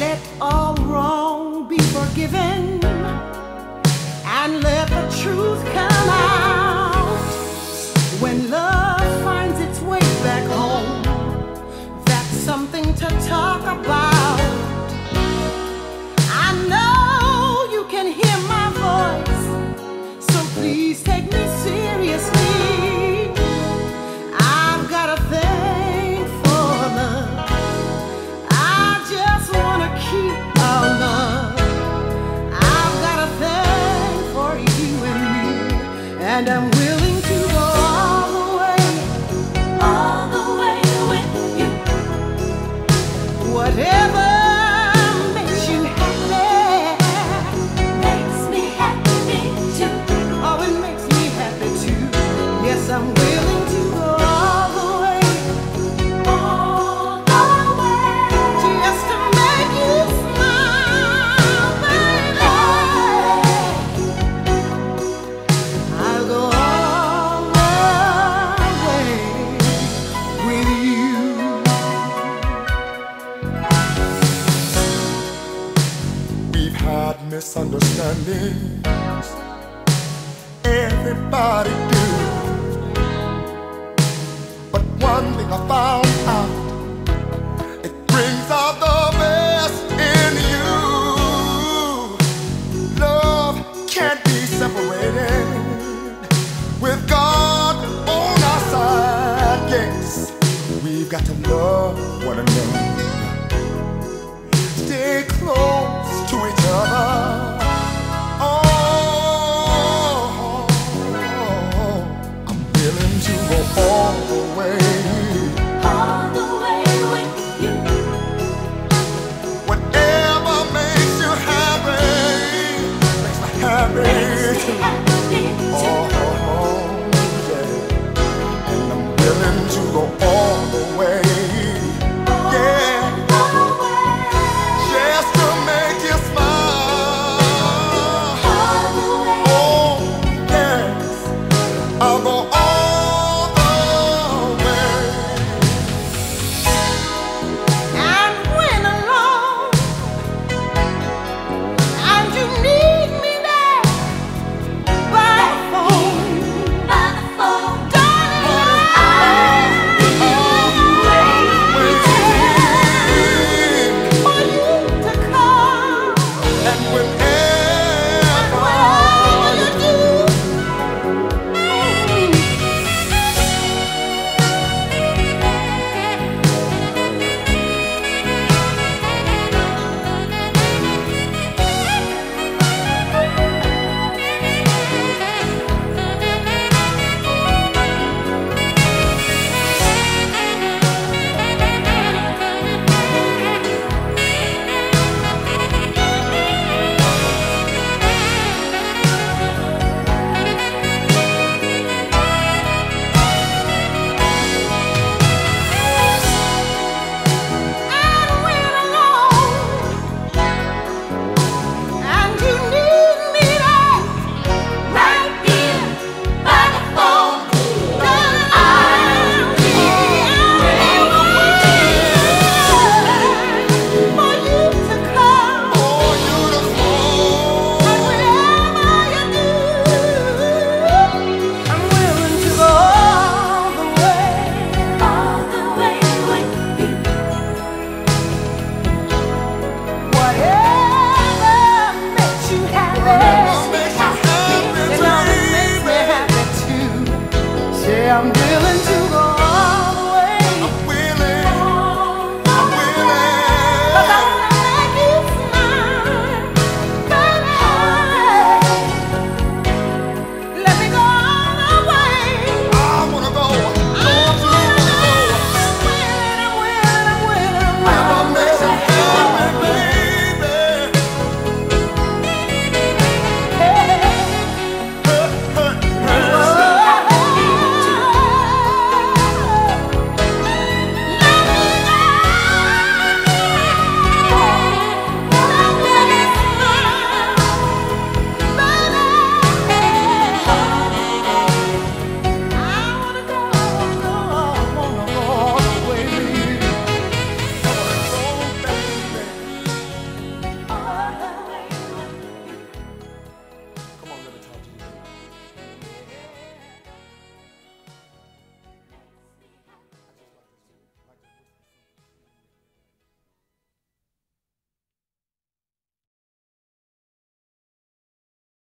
Let all wrong be forgiven and let the truth come out. When love finds its way back home, that's something to talk about. I know you can hear my voice, so please take me. misunderstandings. Everybody do. But one thing I found out, it brings out the best in you. Love can't be separated with God on our side. Yes, we've got to love one another. to go all the way. I'm feeling